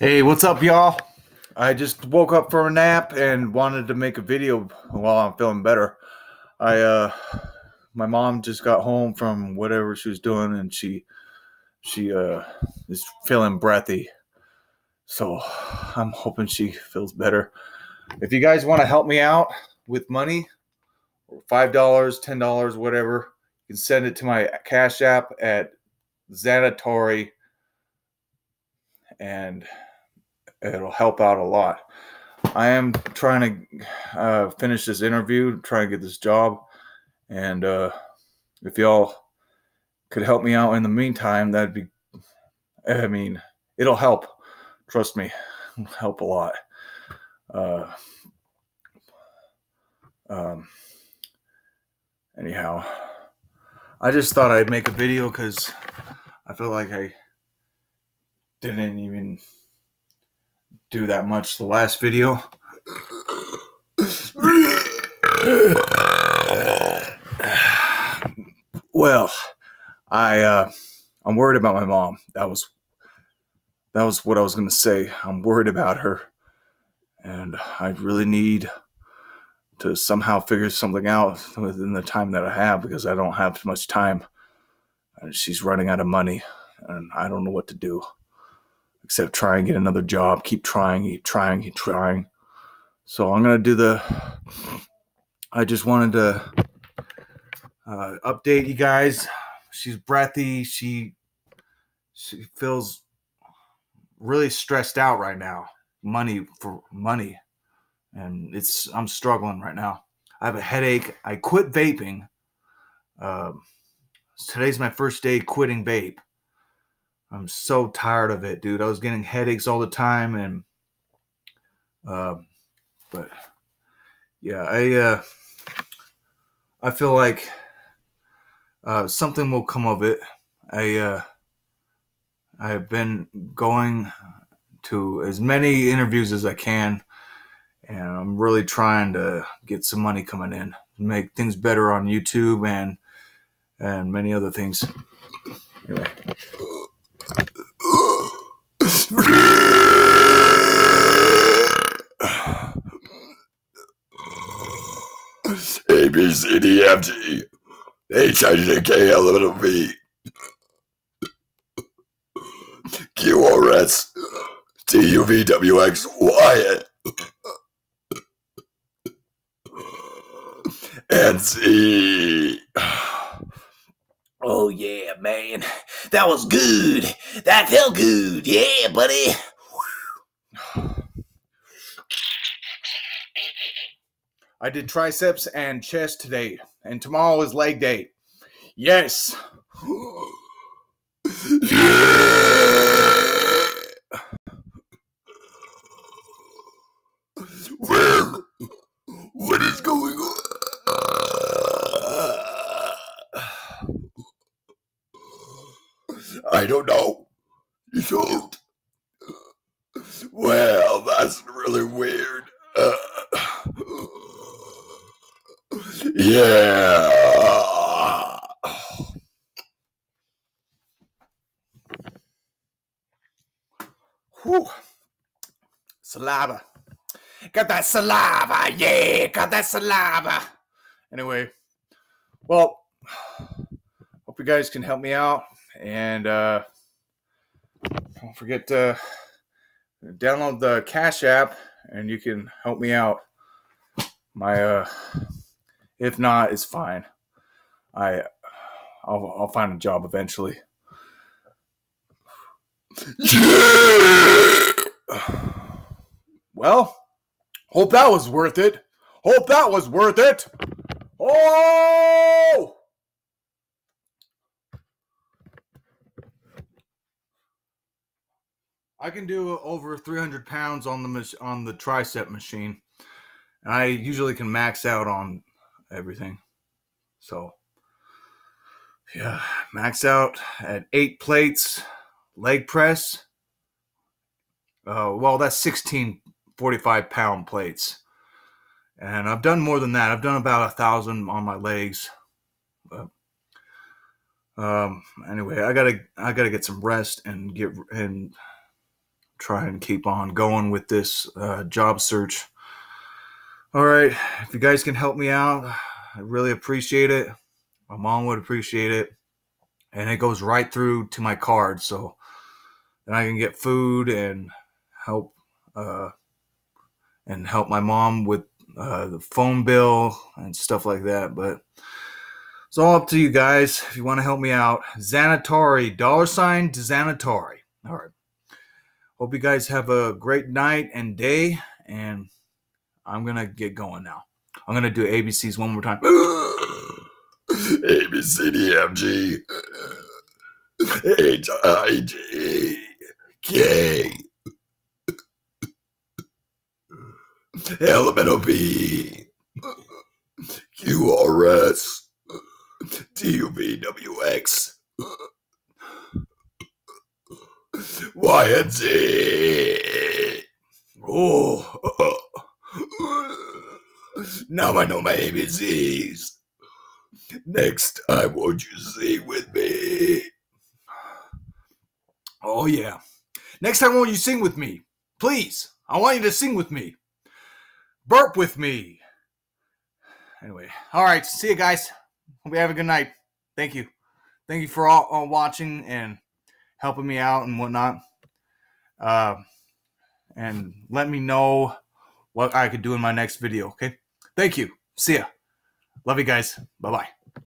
Hey, what's up, y'all? I just woke up from a nap and wanted to make a video while I'm feeling better. I, uh, my mom just got home from whatever she was doing and she, she, uh, is feeling breathy. So I'm hoping she feels better. If you guys want to help me out with money, $5, $10, whatever, you can send it to my Cash App at Zzanitari and it'll help out a lot. I am trying to uh, finish this interview, try and get this job, and uh, if y'all could help me out in the meantime, that'd be. I mean, it'll help. Trust me, help a lot. Uh, um, anyhow, I just thought I'd make a video because I feel like I didn't even do that much the last video. well, I uh, I'm worried about my mom. That was that was what I was gonna say. I'm worried about her, and I really need to somehow figure something out within the time that I have because I don't have much time. And she's running out of money, and I don't know what to do except try and get another job. Keep trying, keep trying, keep trying. So I'm gonna do the. I just wanted to uh, update you guys. She's breathy. She she feels really stressed out right now. Money for money, and it's I'm struggling right now. I have a headache. I quit vaping. Uh, today's my first day quitting vape. I'm so tired of it, dude. I was getting headaches all the time, and uh, but yeah, I uh, I feel like uh, something will come of it. I uh, I've been going to as many interviews as I can, and I'm really trying to get some money coming in, make things better on YouTube and and many other things. Anyway. A B C D F G H I J K L M N O P Q R S T U V W X Y and Z. Oh yeah, man. That was good. That felt good. Yeah, buddy. I did triceps and chest today, and tomorrow is leg day. Yes. Where? What is going on? I don't know. You don't. Well, that's really weird. Uh, yeah. Whew. Saliva. Got that saliva. Yeah, got that saliva. Anyway, well, hope you guys can help me out. And uh, don't forget to download the Cash app and you can help me out. My, uh, if not, it's fine. I, I'll, I'll find a job eventually. Well, hope that was worth it. Hope that was worth it. Oh! I can do over 300 pounds on the on the tricep machine, and I usually can max out on everything. So, yeah, max out at eight plates, leg press. Uh, well, that's 16 45 pound plates. And I've done more than that. I've done about a thousand on my legs. But, um, anyway, I gotta I gotta get some rest and get and try and keep on going with this uh, job search. All right, if you guys can help me out, I really appreciate it. My mom would appreciate it, and it goes right through to my card, so then I can get food and help uh, and help my mom with uh, the phone bill and stuff like that. But it's all up to you guys if you want to help me out. Zzanitari, dollar sign to Zzanitari. All right. Hope you guys have a great night and day. And I'm going to get going now. I'm going to do ABCs one more time. A B C D F G H I J K L M N O P Q R S T U V W X Y and Z. Oh, now I know my ABCs. Next time, won't you sing with me? Oh, yeah. Next time, won't you sing with me? Please. I want you to sing with me. Burp with me. Anyway, all right. See you guys. Hope you have a good night. Thank you. Thank you for all, all watching and helping me out and whatnot. Uh, and let me know what I could do in my next video. Okay. Thank you. See ya. Love you guys. Bye bye.